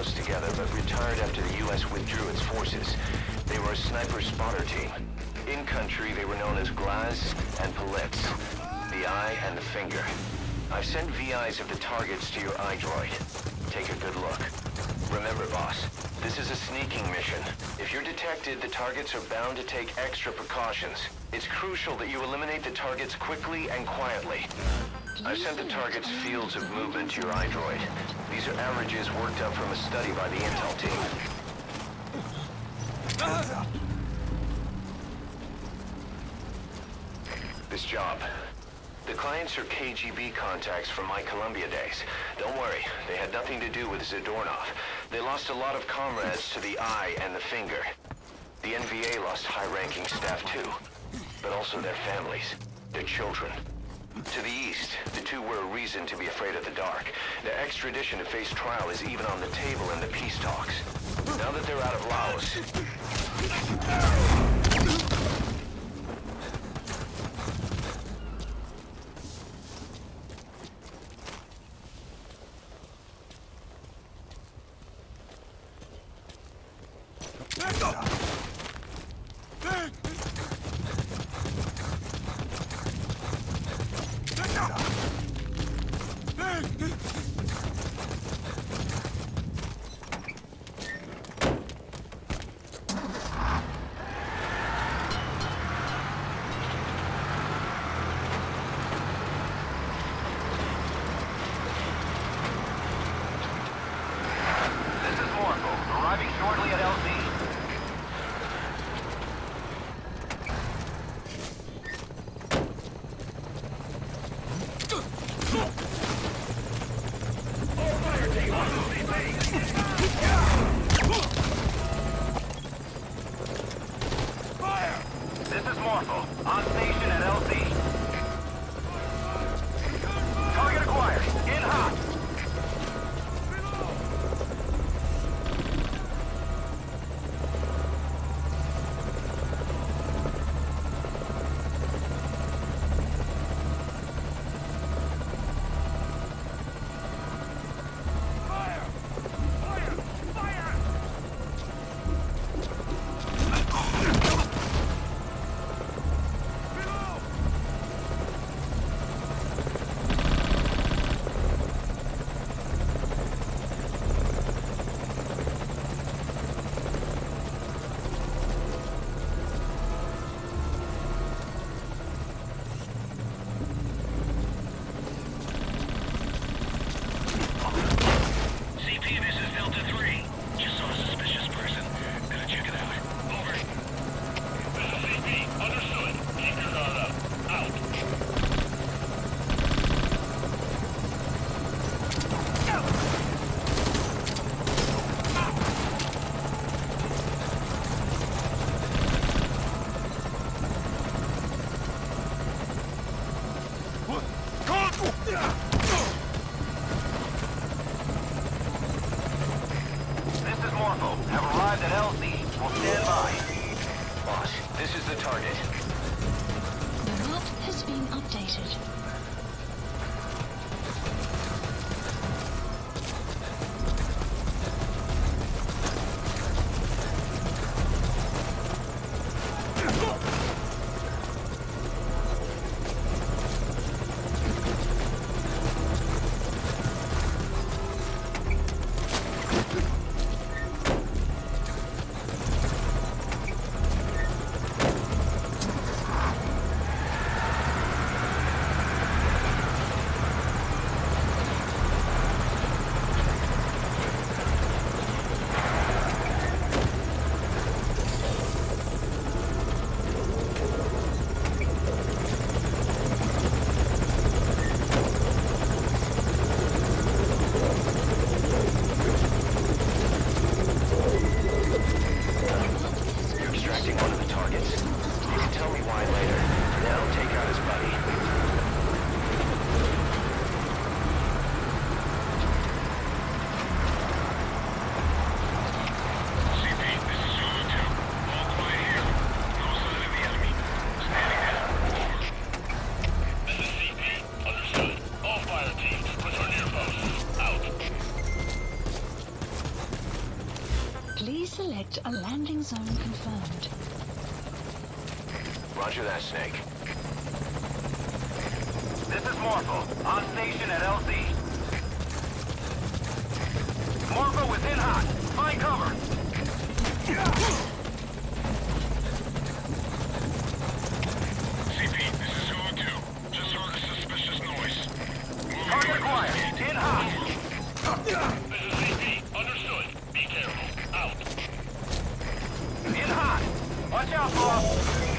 Laos together, but retired after the U.S. withdrew its forces. They were a sniper spotter team. In country, they were known as Glaz and Palitz, the eye and the finger. I've sent VIs of the targets to your iDroid. Take a good look. Remember, boss, this is a sneaking mission. If you're detected, the targets are bound to take extra precautions. It's crucial that you eliminate the targets quickly and quietly. I've sent the target's fields of movement to your iDroid. These are averages worked up from a study by the intel team. This job. The clients are KGB contacts from my Colombia days. Don't worry, they had nothing to do with Zadornov. They lost a lot of comrades to the eye and the finger. The NVA lost high-ranking staff too, but also their families, their children. To the east, the two were a reason to be afraid of the dark. Their extradition to face trial is even on the table in the peace talks. Now that they're out of Laos... target. The map has been updated. Roger that, Snake. This is Morpho, on station at LZ. Morpho within hot. Find cover. CP, this is Zulu 2. Just heard a suspicious noise. Moving Target acquired. In hot. This is CP. Understood. Be careful. Out. In hot. Watch out, boss.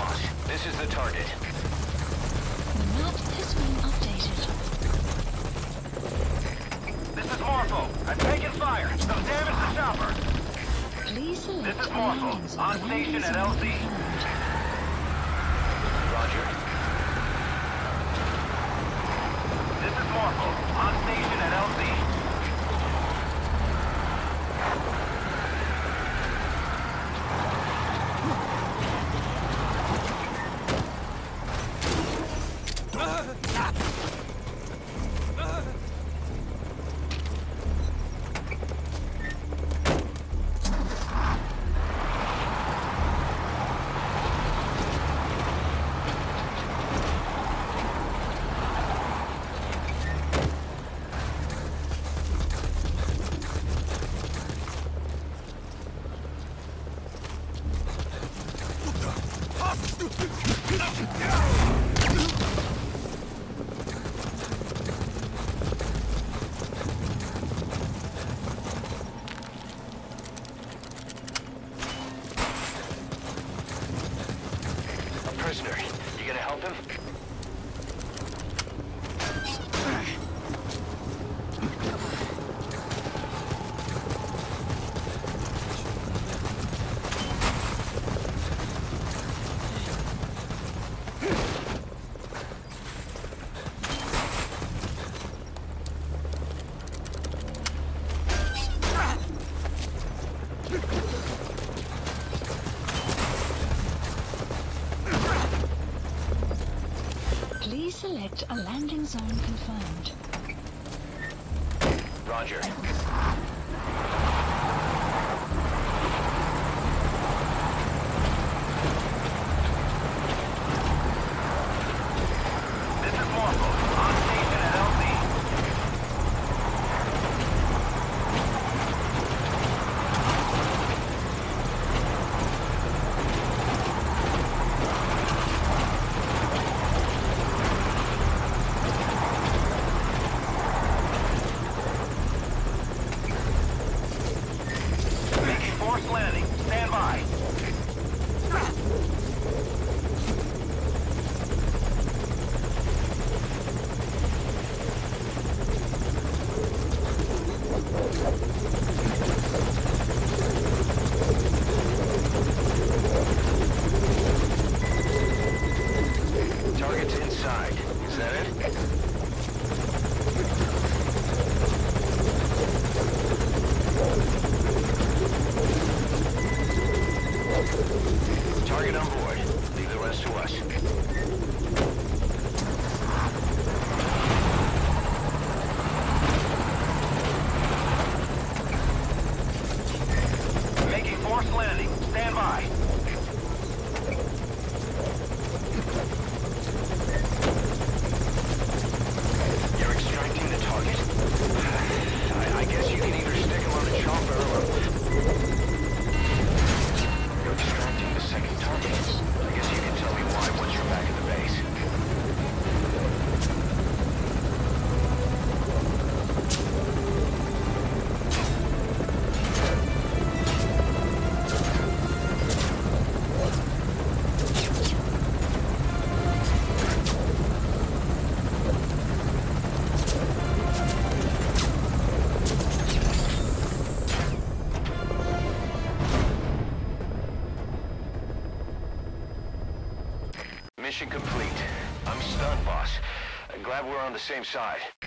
Boss, this is the target. The map has been updated. This is Morpho. I've taken fire. Some damage to chopper. Please This is Morpho, on station at LZ. Roger. This is Morpho, on station at LZ. Prisoner. You gonna help him? Please select a landing zone confirmed. Roger. This is Morpho, on station at LZ. Making forced landing. Stand by. Target's inside. Is that it? Target on board. Leave the rest to us. Mission complete. I'm stunned, boss. I'm glad we're on the same side.